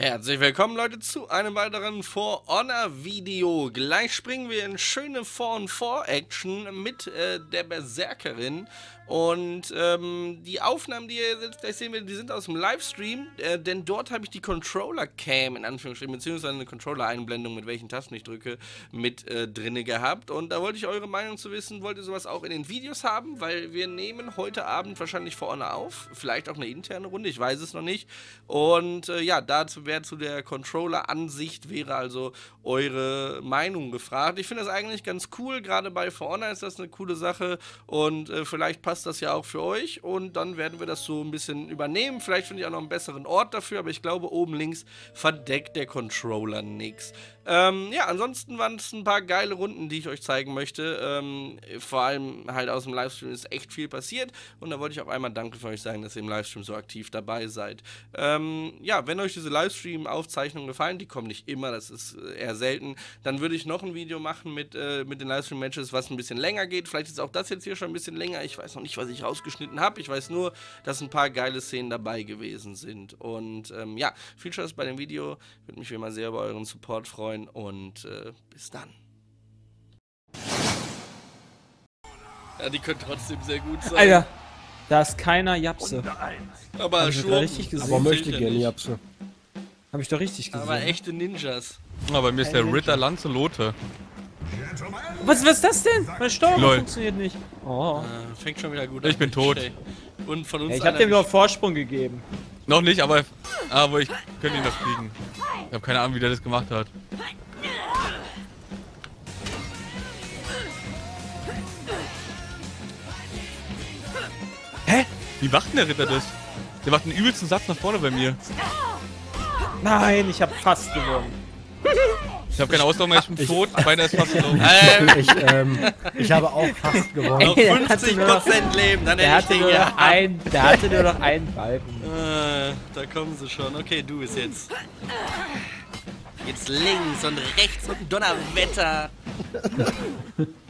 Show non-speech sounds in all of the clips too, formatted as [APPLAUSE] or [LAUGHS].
Herzlich willkommen Leute zu einem weiteren For Honor Video. Gleich springen wir in schöne 4 Action mit äh, der Berserkerin und ähm, die Aufnahmen, die ihr jetzt gleich sehen werdet, die sind aus dem Livestream, äh, denn dort habe ich die Controller-Cam in Anführungsstrichen, beziehungsweise eine Controller-Einblendung, mit welchen Tasten ich drücke, mit äh, drinne gehabt. Und da wollte ich eure Meinung zu wissen, wollt ihr sowas auch in den Videos haben? Weil wir nehmen heute Abend wahrscheinlich For Honor auf, vielleicht auch eine interne Runde, ich weiß es noch nicht. Und äh, ja, dazu wäre zu der Controller-Ansicht wäre also eure Meinung gefragt. Ich finde das eigentlich ganz cool, gerade bei For Honor ist das eine coole Sache und äh, vielleicht passt das ja auch für euch und dann werden wir das so ein bisschen übernehmen. Vielleicht finde ich auch noch einen besseren Ort dafür, aber ich glaube, oben links verdeckt der Controller nichts. Ähm, ja, ansonsten waren es ein paar geile Runden, die ich euch zeigen möchte. Ähm, vor allem halt aus dem Livestream ist echt viel passiert und da wollte ich auf einmal Danke für euch sagen, dass ihr im Livestream so aktiv dabei seid. Ähm, ja, wenn euch diese Livestream-Aufzeichnungen gefallen, die kommen nicht immer, das ist äh, eher selten, dann würde ich noch ein Video machen mit, äh, mit den Livestream-Matches, was ein bisschen länger geht. Vielleicht ist auch das jetzt hier schon ein bisschen länger. Ich weiß noch nicht, was ich rausgeschnitten habe. Ich weiß nur, dass ein paar geile Szenen dabei gewesen sind. Und ähm, ja, viel Spaß bei dem Video. Würde mich wie immer sehr über euren Support freuen freuen und äh, bis dann. Ja, die können trotzdem sehr gut sein. Alter, da ist keiner Japse. Aber schon. richtig gesehen. Aber möchte gerne Japse. Hab ich doch richtig gesehen. Aber echte Ninjas. Aber mir ist der Ritter Lanzelote. Was, was ist das denn? Meine Steuerung Lol. funktioniert nicht. Oh. Äh, fängt schon wieder gut Ich an. bin tot. Und von uns Ja, ich hab dem nur Vorsprung gegeben. Noch nicht, aber, aber ich könnte ihn noch kriegen. Ich habe keine Ahnung, wie der das gemacht hat. Hä? Wie macht denn der Ritter das? Der macht einen übelsten Satz nach vorne bei mir. Nein, ich hab fast gewonnen. [LAUGHS] Ich habe keine Ausdauer mehr, ich bin tot. Meiner ist fast [LAUGHS] gelaufen. Ähm, Ich, ähm, ich habe auch fast gewonnen. noch Ey, der hatte nur noch- 50% Leben, dann Der hätte hatte ich nur den noch gehabt. ein, der hatte nur noch einen Balken. Äh, da kommen sie schon. Okay, du bist jetzt. Jetzt links und rechts und ein Donnerwetter. [LAUGHS]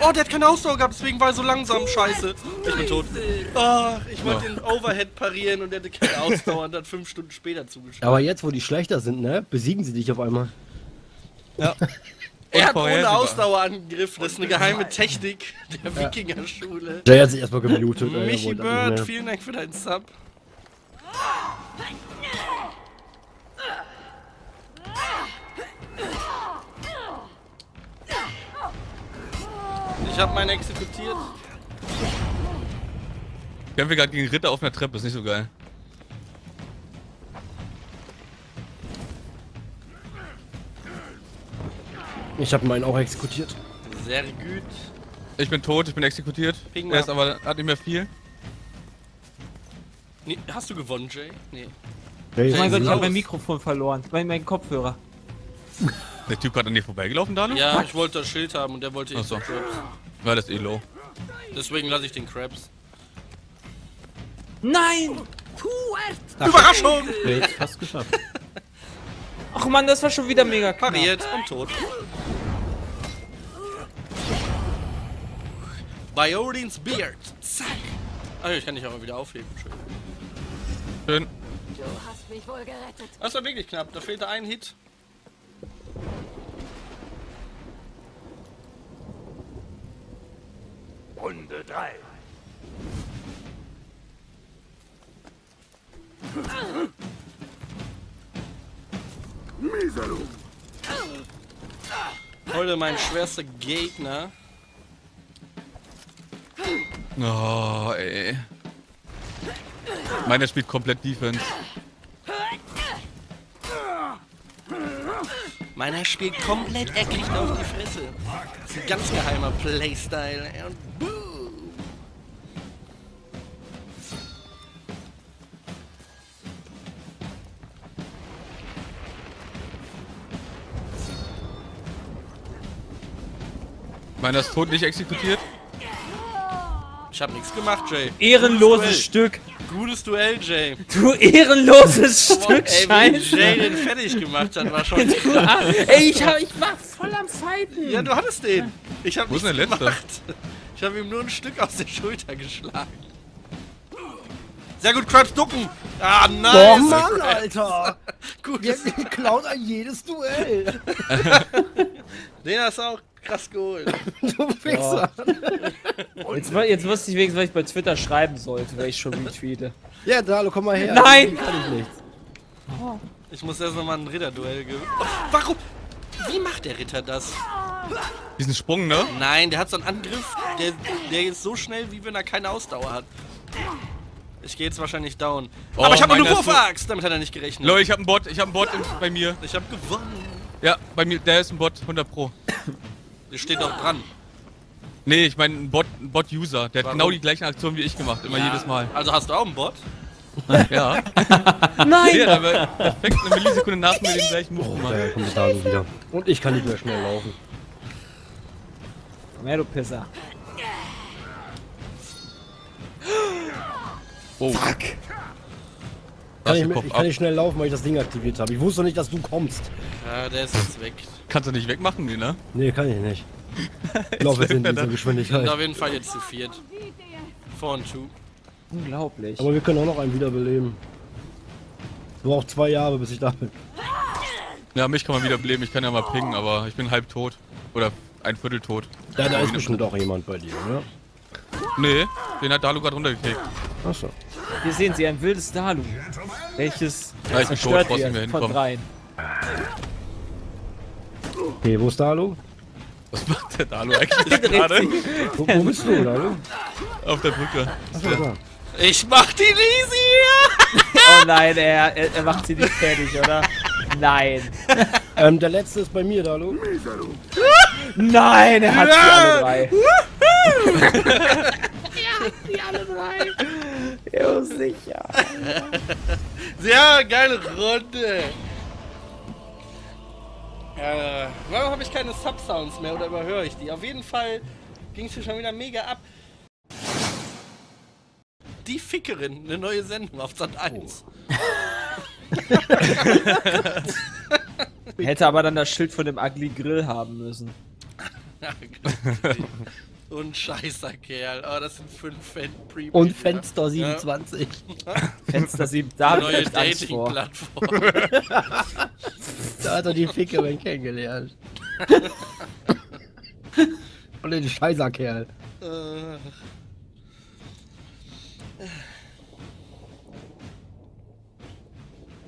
Oh, der hat keine Ausdauer gehabt, deswegen war er so langsam. Scheiße. Ich bin tot. Ach, ich wollte Ja. den Overhead parieren und der hatte keine Ausdauer und hat fünf Stunden später zugeschlagen. Aber jetzt, wo die schlechter sind, ne, besiegen sie dich auf einmal. [LAUGHS] Er hat ohne. Ausdauer angegriffen. Das ist eine geheime Technik der Wikinger-Schule. Jay hat sich erstmal gemutet. Michi Bird, vielen Dank für deinen Sub. Ich habe meinen exekutiert. Ich kämpfe gerade gegen Ritter auf einer Treppe, ist nicht so geil. Ich habe meinen auch exekutiert. Sehr gut. Ich bin tot, ich bin exekutiert. Ping Er ist aber hat nicht mehr viel. Nee, hast du gewonnen, Jay? Nee. Jay Oh mein Gott, ich hab mein Mikrofon verloren. Mein, mein Kopfhörer. Der Typ gerade an dir vorbeigelaufen, Danu? Ja, ich wollte das Schild haben und der wollte ich so. Weil das eh low. Deswegen lasse ich den Crabs. Nein! Überraschung! Jay fast geschafft. [LAUGHS] Ach man, das war schon wieder mega knapp. Pariert und tot. Biodins Beard. Zack. Ah, ich kann dich auch wieder aufheben. Schön. Schön. Du hast mich wohl gerettet. Das war wirklich knapp. Da fehlte ein Hit. Runde 3. Heute mein schwerster Gegner. Oh, ey. Meiner spielt komplett Defense. Meiner spielt komplett eckig auf die Fresse. Ganz geheimer Playstyle. Und boom. Meiner ist tot, nicht exekutiert. Ich hab nichts gemacht, Jay. Ehrenloses Duell. Stück. Gutes Duell, Jay. Du ehrenloses Stück Ey, wie Scheiße. Jay den fertig gemacht hat, war schon [LAUGHS] [LAUGHS] Ey, ich, hab, ich war voll am Fighten. Ja, du hattest den. Ich hab Wo ist nichts denn der Letzte? gemacht. Ich habe ihm nur ein Stück aus der Schulter geschlagen. Sehr gut, Krabs ducken. Ah, nice. Oh Mann, Alter! Gut, Der klaut ein jedes Duell. den hast du auch krass geholt. [LAUGHS] Du Wichser. Jetzt, wa- jetzt wusste ich wenigstens, was ich bei Twitter schreiben sollte, weil ich schon retweete. Ja, Dalo, komm mal her. Nein! Gegen Kann ich nichts. Ich muss erst nochmal ein Ritterduell gewinnen. Oh, warum? Wie macht der Ritter das? Diesen Sprung, ne? Nein, der hat so einen Angriff, der, der ist so schnell, wie wenn er keine Ausdauer hat. Ich gehe jetzt wahrscheinlich down. Oh, Aber ich habe eine Wurfaxt! Damit hat er nicht gerechnet. Leute, ich hab einen Bot, ich hab einen Bot bei mir. Ich habe gewonnen. Ja, bei mir, der ist ein Bot, 100 Pro. Der steht auch dran. Nee, ich meine ein Bot, Bot-User. Der hat Warum? genau die gleichen Aktionen wie ich gemacht, immer Ja. jedes Mal. Also hast du auch einen Bot? [LAUGHS] Ja. [LAUGHS] Nein! Der hat aber perfekt eine Millisekunde nach mir den gleichen Move gemacht. Da kommt der Dalo wieder. Und ich kann nicht mehr schnell laufen. Komm her, du Pisser. Oh. Kann ich, ich kann nicht schnell laufen, weil ich das Ding aktiviert habe. Ich wusste nicht, dass du kommst. Ja, der ist jetzt weg. Kannst du nicht wegmachen, nee, ne? Nee, kann ich nicht. [LAUGHS] Ich laufe jetzt in er dieser da. Und Geschwindigkeit. auf jeden Fall jetzt zu viert. Four and two. Unglaublich. Aber wir können auch noch einen wiederbeleben. Braucht zwei Jahre, bis ich da bin. Ja, mich kann man wieder beleben, ich kann ja mal pingen, aber ich bin halb tot. Oder ein Viertel tot. Ja, da ist bestimmt auch jemand bei dir, oder? Nee, den hat Dalu gerade runtergekickt. Achso. Hier sehen Sie ein wildes Dalu, welches Ja, ich tot, zerstört mehr wird von dreien. Okay, wo ist Dalo? Was macht der Dalu eigentlich [LAUGHS] gerade? Wo, wo bist du, Dalo? Auf der Brücke. Da. Ich mach die Lisi! Oh nein, er, er, er macht sie nicht fertig, oder? Nein. Ähm, der letzte ist bei mir, Dalo. Nein, er hat sie alle drei. [LAUGHS] Jo, sicher. [LAUGHS] Sehr geile Runde. Äh, warum habe ich keine Subsounds mehr oder überhöre ich die? Auf jeden Fall ging es hier schon wieder mega ab. Die Fickerin, eine neue Sendung auf Sat 1. [LAUGHS] Hätte aber dann das Schild von dem Ugly Grill haben müssen. [LAUGHS] Und scheißer Kerl. Oh, das sind fünf Fan Premium. Und Fenster 27. [LAUGHS] Fenster 7, da ich. Dating-Plattform. [LAUGHS] Da hat er die Fickerin kennengelernt. [LAUGHS] Und den Scheißerkerl. Äh,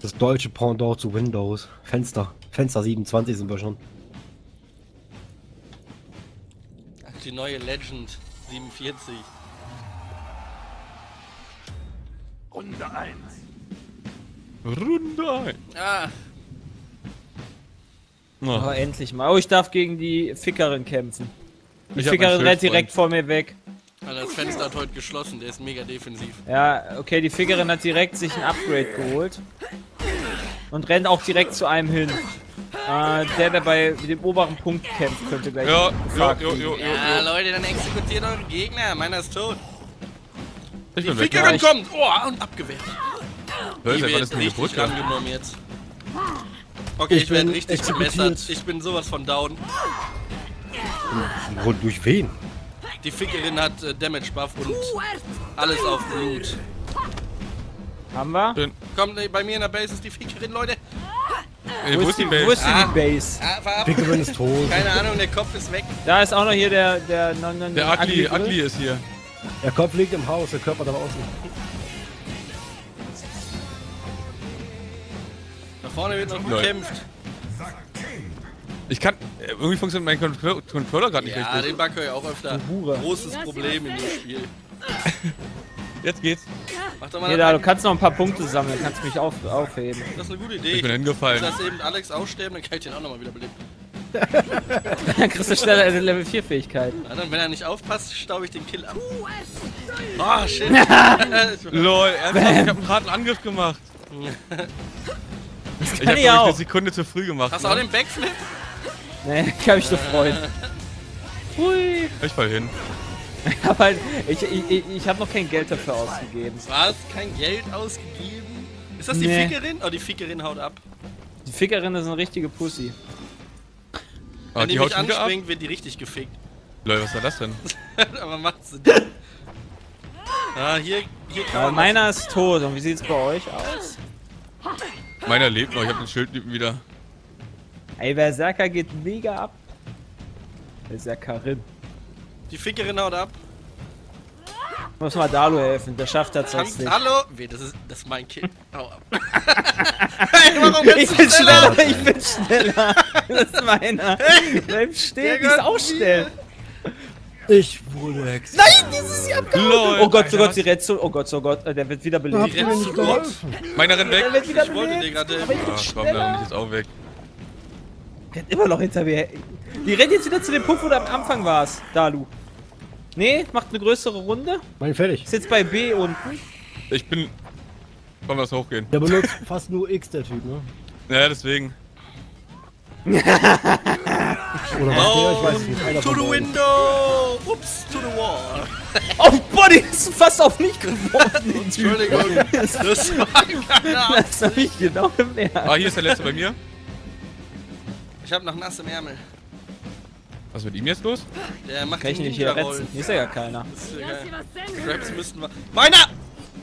Das deutsche Pendant zu Windows. Fenster. Fenster 27 sind wir schon. Die neue Legend 47. Runde ein. Ah, Oh, Oh, endlich mal. Oh, ich darf gegen die Fickerin kämpfen. Die Ich Fickerin rennt direkt vor mir weg. Alter, das Fenster hat heute geschlossen, der ist mega defensiv. Ja, okay, die Fickerin hat direkt sich ein Upgrade geholt. Und rennt auch direkt zu einem hin. Äh, der, der bei dem oberen Punkt kämpft, könnte gleich. Ja, jo, jo, jo, jo, Ja. Leute, dann exekutiert eure Gegner. Meiner ist tot. Ich Die bin weg. Fickerin kommt! Oh, und abgewehrt. Leute, ist denn die richtig Brücke? angenommen jetzt. Okay, ich, Ich werde bin richtig gemessert. Ich bin sowas von down. Und durch wen? Die Fickerin hat äh, Damage Buff und alles auf Blut. Haben wir? Schön. Kommt, äh, bei mir in der Base ist die Fickerin, Leute. Ey, wo ist die Wo Base? ist denn Ah. die Base? Ah. Fickerin ist tot. Keine Ahnung, der Kopf ist weg. Da ist auch noch hier der. Der, non, non, Der Ugly, Grill. Ugly ist hier. Der Kopf liegt im Haus, der Körper da außen. Da vorne wird noch gekämpft. Ich kann. äh, Irgendwie funktioniert mein Contro- Controller gerade nicht Ja, richtig. den backe ich auch öfter. Großes Problem in dem Spiel. [LAUGHS] Jetzt geht's. Mach doch mal da, du kannst noch ein paar Punkte sammeln, kannst mich auf, aufheben. Das ist eine gute Idee. Ich bin Ich hingefallen. lass eben Alex aussterben, dann kann ich den auch nochmal wieder beleben. [LAUGHS] Dann kriegst du schneller eine Level 4 Fähigkeit. Ja, dann, wenn er nicht aufpasst, staube ich den Kill ab. Oh, shit. [LAUGHS] Lol, ernsthaft, ich hab einen harten Angriff gemacht. Ich kann hab ich auch. eine Sekunde zu früh gemacht. Hast du auch ne? den Backflip? Nee, [LAUGHS] ich hab mich gefreut. Hui. Ich fall hin. [LAUGHS] Ich hab halt, ich, ich, ich, hab noch kein Geld dafür ausgegeben. Was? Kein Geld ausgegeben? Ist das die Nee. Fickerin? Oh, die Fickerin haut ab. Die Fickerin ist eine richtige Pussy. Ah, Wenn die, die mich anspringt, wird die richtig gefickt. Lol, was war das denn? [LAUGHS] Aber macht sie nicht. Ah, hier, hier kann man meiner ist tot. Und wie sieht's bei euch aus? Meiner lebt noch, ich hab den Schildtypen wieder. Ey, Berserker geht mega ab. Berserkerin. Die Fickerin haut ab. Muss mal Dalu helfen, der schafft das sonst nicht. hallo? Weh, das ist, das ist mein Kind. Hau ab. [LAUGHS] hey, warum bist Ich du bin schneller? schneller, ich bin schneller. Das ist meiner. Bleib stehen, die ist auch schnell. Ich wurde Hex. Nein, dieses Jahr Lol, Oh Gott, oh. Gott, sie rennt so. Oh Gott, oh Gott, der wird wieder belebt. mir nicht geholfen? Meiner rennt weg. Ich wollte dir gerade. Bin Ach komm, dann bin ich jetzt auch weg. Rennt immer noch hinter mir. Die rennt jetzt wieder zu dem Punkt, wo du am Anfang warst, Dalu. Nee, macht eine größere Runde. Mein fertig. Ist jetzt bei B unten. Ich bin... Komm, lass hochgehen. Der benutzt fast nur X, der Typ, ne? Ja, deswegen. Oder was der? Ich weiß nicht. Einer Oh, To the window! Ups, to the wall. [LAUGHS] Oh, Body ist fast auf mich geworfen. den. Entschuldigung, [LAUGHS] das war [LAUGHS] keine. Das hab ich genau gemerkt. Ah, hier ist der letzte bei mir. Ich hab noch nasse Ärmel. Was ist mit ihm jetzt los? Der macht Kann ich nicht hier retzen. Hier ist ja gar keiner. Das ist ja Lass geil. dir was senden. Raps müssten wir. Meiner!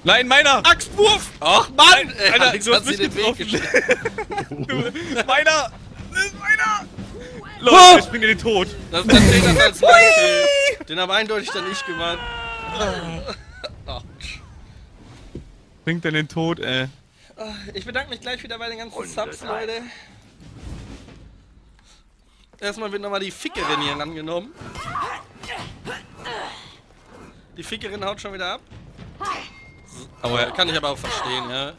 Nein, meiner! Axtwurf! Ach Mann! Äh, Alter, Alex du hast mich den Weg getroffen. [LAUGHS] meiner! Das ist meiner! Lol, ich spring in den Tod. Das, zählt das als mein Kill. Den hab eindeutig dann ich gemacht. Ach, Springt in den Tod, ey. Ich bedanke mich gleich wieder bei den ganzen Subs, Leute. Erstmal wird nochmal die Fickerin hier rangenommen. Die Fickerin haut schon wieder ab. Aber kann ich aber auch verstehen, ja.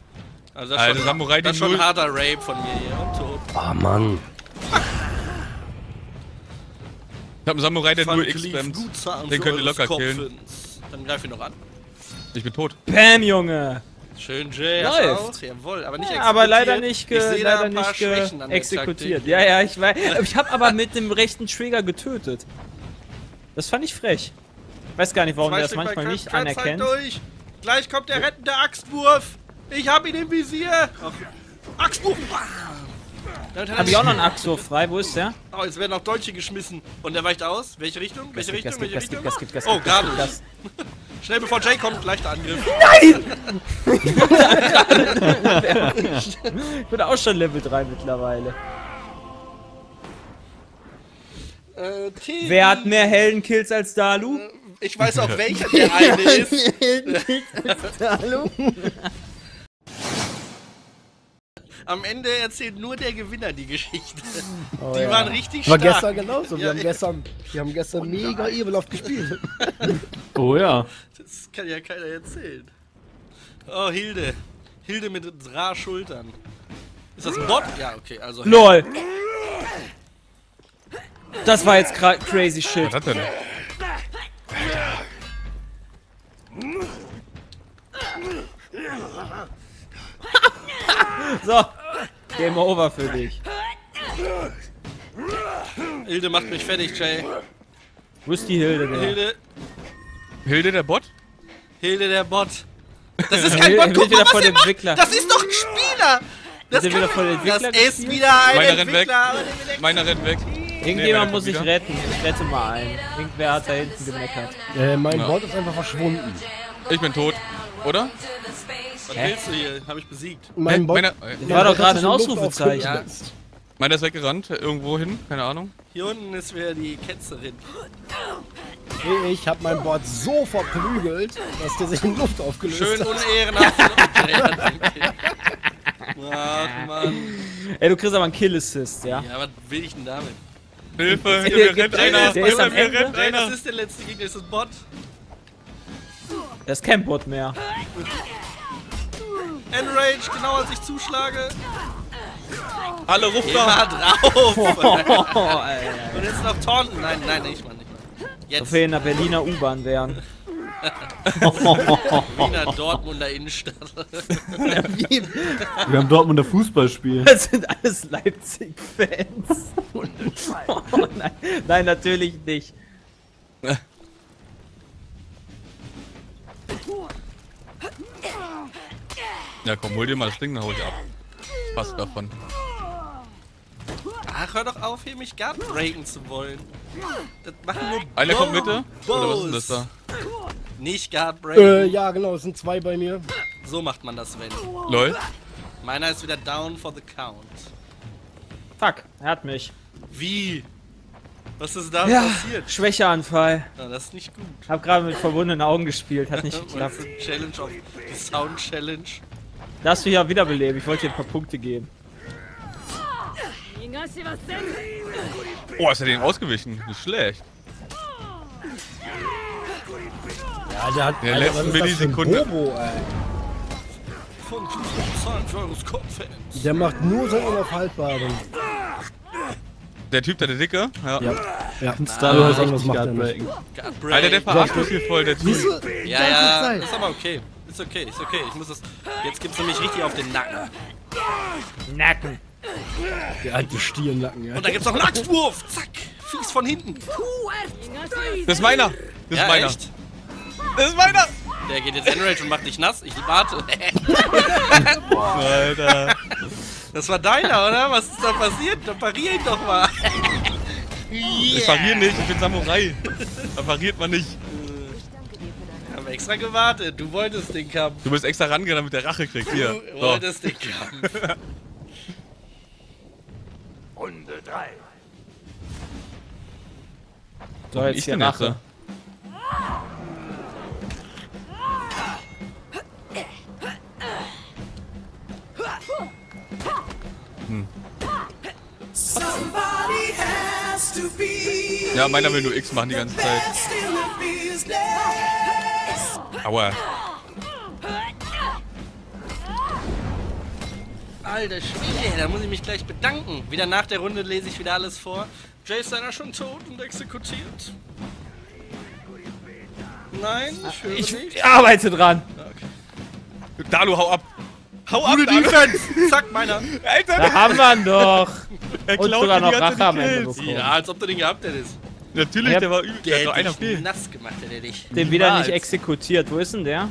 Also das ist schon, Samurai, das schon Null- harter Rape von mir hier und tot. Ah, Mann. ich hab einen Samurai, der Van nur. Gutsam Den könnt ihr locker killen. Dann greif ihn noch an. Ich bin tot. Bam, Junge. Schön, Jay. Läuft. Auch? Jawohl, aber nicht Ja, aber leider nicht, ge leider ein paar nicht ge Schwächen an der exekutiert. Taktik. Ja, ja, ich weiß. [LAUGHS] Ich habe aber mit dem rechten Trigger getötet. Das fand ich frech. Weiß gar nicht, warum der das manchmal nicht Kratz halt anerkennt. durch. Gleich kommt der rettende Axtwurf. Ich hab ihn im Visier. Ach, Axtwurf. Damit hat er Hab ich auch noch nicht- einen [LAUGHS] Axo frei. Wo ist der? Oh, jetzt werden auch Deutsche geschmissen. Und der weicht aus. Welche Richtung? Welche Richtung? Welche Richtung? Oh, Gas, gerade. [LAUGHS] Schnell bevor Jay kommt, leichter Angriff. [LAUGHS] Ich bin auch schon Level 3 mittlerweile. Äh, Wer hat mehr Heldenkills als Dalu? Ich weiß auch, welcher der eine [LAUGHS] ist. Hallo? [LAUGHS] Am Ende erzählt nur der Gewinner die Geschichte. Oh, die ja. waren richtig War stark. gestern genauso. Wir Ja, haben gestern, wir haben gestern mega ekelhaft gespielt. [LAUGHS] Oh ja. Das kann ja keiner erzählen. Oh, Hilde. Hilde mit drei Schultern. Ist das ein Bot? Ja, okay, also. LOL. Das war jetzt crazy shit. Was hat denn? [LAUGHS] So. Game over für dich. Hilde macht mich fertig, Jay. Wo ist die Hilde denn? Hilde, Hilde der Bot? Hilde der Bot. Das ist [LAUGHS] kein Bot, guck mal, von was er macht. Entwickler. Das ist doch ein Spieler. Das, er wieder von das ist wieder ein Meiner rennt weg. Entwickler. Meiner rennt weg. Irgendjemand Nee, muss sich wieder. retten. Ich rette mal einen. Irgendwer hat da hinten gemeckert. Äh, mein Ja. Bot ist einfach verschwunden. Ich bin tot. Oder? Was willst du hier? Hab ich besiegt. Mein Hä? Bot, Meiner, mein war doch gerade ein Ausrufezeichen. aufgelöst. meiner ist weggerannt. Irgendwo hin. Keine Ahnung. Hier unten ist wieder die Ketzerin. Ich hab meinen Bot so verprügelt, dass der sich in Luft aufgelöst Schön hat. unehrenhaft. Ja, [LAUGHS] danke. Ach, Mann. Ey, du kriegst aber einen Kill-Assist, ja? Ja, was will ich denn damit? Hilfe, der- rennt der- einer. am mir rennt Nein, das einer. ist der letzte Gegner, das ist ein Bot. Das ist kein Bot mehr. Enrage, genau als ich zuschlage. Alle ruft Immer da. drauf. [LAUGHS] Oh, Alter. Und jetzt noch Taunten. Nein, nein, nicht mal, nicht Jetzt viel in der Berliner U-Bahn wären. [LAUGHS] Wiener Dortmunder Innenstadt. Wir haben Dortmunder Fußballspiel. Das sind alles Leipzig-Fans. [LAUGHS] Oh, nein, nein, natürlich nicht. Ja, komm, hol dir mal das Ding, dann hol ich ab. Passt davon. Ach, hör doch auf, hier mich gut breaken zu wollen. Das machen nur Einer kommt Mitte? Oder was ist denn das da? Nicht Guard Breaken. Äh, ja, genau, es sind zwei bei mir. So macht man das, wenn. Lol. Meiner ist wieder down for the count. Fuck, er hat mich. Wie? Was ist da Ja, passiert? Schwächeanfall. Na, das ist nicht gut. Hab gerade mit verbundenen Augen gespielt, hat nicht Das [LAUGHS] geklappt. ist eine Challenge auf die Sound Challenge. Lass mich ja wiederbeleben. Ich wollte dir ein paar Punkte geben. Oh, ist er den ausgewichen? Nicht schlecht. Ja, der hat. Der letzte Millisekunde. Der macht nur so Unaufhaltbaren. Der Typ, der, der Dicke? Ja. Ja. ja. Star ah, was macht der nicht. Alter, der verarscht mich hier voll, der Typ. Ja, ja, das ist aber okay. Ist okay, ist okay. Ich muss das. Jetzt gibt's nämlich richtig auf den Nacken. Nacken. Der alte Stiernacken, ja. Und da gibt's noch einen Axtwurf. Zack. Fies von hinten. Das ist meiner. Das ist ja, meiner. Echt? Das ist meiner. Der geht jetzt Enrage und macht dich nass. Ich warte. Alter. Das war deiner, oder? Was ist da passiert? Da parier ich doch mal. Yeah. Ich parier nicht, ich bin Samurai. Da pariert man nicht. Extra gewartet. Du wolltest den Kampf. Du bist extra rangegangen, damit der Rache kriegt. Hier. Du So. wolltest den Kampf. [LAUGHS] So, jetzt Ich jetzt, Rache. Ja, meiner will nur X machen die ganze Zeit. Aua. Alter Schwede, da muss ich mich gleich bedanken. Wieder nach der Runde lese ich wieder alles vor. Jay ist einer schon tot und exekutiert. Nein, ich höre Ich nicht. arbeite dran. Dalu, hau ab. Hau ab, Gute Dalu. Defense! [LAUGHS] Zack, meiner. Alter, Da haben wir ihn doch. er Und sogar noch Rache am Ende bekommen. Ja, als ob du den gehabt hättest. Natürlich, Ja, der war übel. Der Der hat dich fehlt. nass gemacht, hätte er dich. Den wieder nicht exekutiert. Wo ist denn der?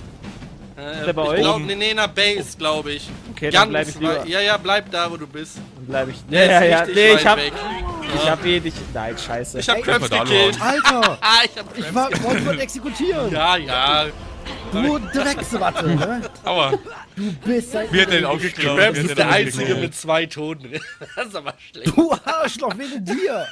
Äh, der bei ich euch? Glaub, nee, nee, in der Base, glaube ich. Okay, dann bleib ich lieber. Ja, ja, bleib da, wo du bist. Dann bleib ich. Der Ja, ja, ist ja. richtig Nee, ich hab, weg. ich hab eh dich. Nein, scheiße. Ich hab Krebs gekillt. [LAUGHS] Alter! [LAUGHS] Ah, ich hab Ich Krebs war, gekillt. wollte was exekutieren. Ja, ja. Du Dreckswatte, ne? Aua. Du bist ein... Wie hat der den auch geklaut? Krebs hat ist der Einzige mit zwei Toten. [LAUGHS] Das ist aber schlecht. Du Arschloch, wegen dir!